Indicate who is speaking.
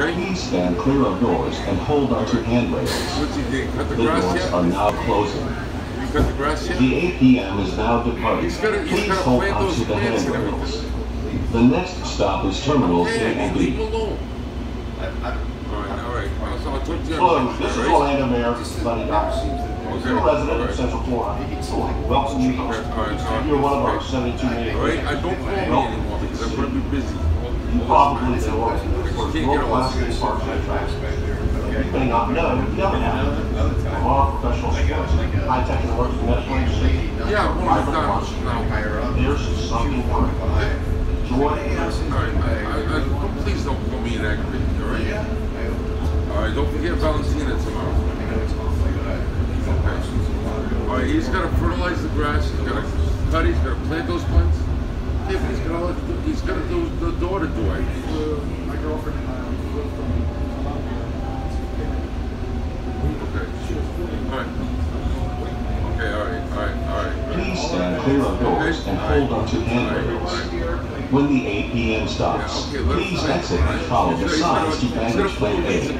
Speaker 1: Okay?
Speaker 2: Please stand clear of doors and hold onto handrails.
Speaker 1: What's he doing? Cut the
Speaker 2: The
Speaker 1: grass
Speaker 2: doors
Speaker 1: yet?
Speaker 2: are now closing.
Speaker 1: You cut the grass yet?
Speaker 2: The APM is now departing.
Speaker 1: He's gotta- he's
Speaker 2: Please hold onto the handrails. The next stop is Terminal A
Speaker 1: Yeah,
Speaker 2: and B.
Speaker 1: him alone.
Speaker 3: I, I,
Speaker 1: All right, all right. I'll, I'll you.
Speaker 2: Hello, this is Orlando Mayor Buddy Dyer.
Speaker 1: Okay.
Speaker 2: You're a resident
Speaker 1: all
Speaker 2: of. Central Florida. Welcome you.
Speaker 1: Okay, all right, all right.
Speaker 2: You're one of our
Speaker 1: Okay.
Speaker 2: 72
Speaker 1: All right,
Speaker 2: neighbors.
Speaker 1: I don't call me anymore
Speaker 2: probably know
Speaker 1: I
Speaker 2: for
Speaker 1: can't get on.
Speaker 2: world-class skate parks and tracks. You may not know, you never have. From our professional sports, high-tech and works medical industry,
Speaker 1: Yeah, I'm one of the
Speaker 2: private
Speaker 1: doctors
Speaker 2: parks,
Speaker 1: now.
Speaker 3: higher up.
Speaker 2: there's something for it. Joy
Speaker 1: All please don't call me an all right? All right, don't forget Valentina tomorrow. Okay. All right, he's gotta fertilize the grass, he's gotta cut, he's gotta plant those plants. Yeah, but he's gotta, let- he's gotta do the daughter do it.
Speaker 4: My girlfriend and I are from
Speaker 1: Okay. All right. Okay, all right, all right, all right.
Speaker 2: Please stand clear of doors and hold onto handrails. When the APM
Speaker 1: Yeah,
Speaker 2: stops,
Speaker 1: okay,
Speaker 2: please exit and follow the signs to
Speaker 1: he's gonna-
Speaker 2: baggage
Speaker 1: He's
Speaker 2: claim
Speaker 1: the
Speaker 2: A.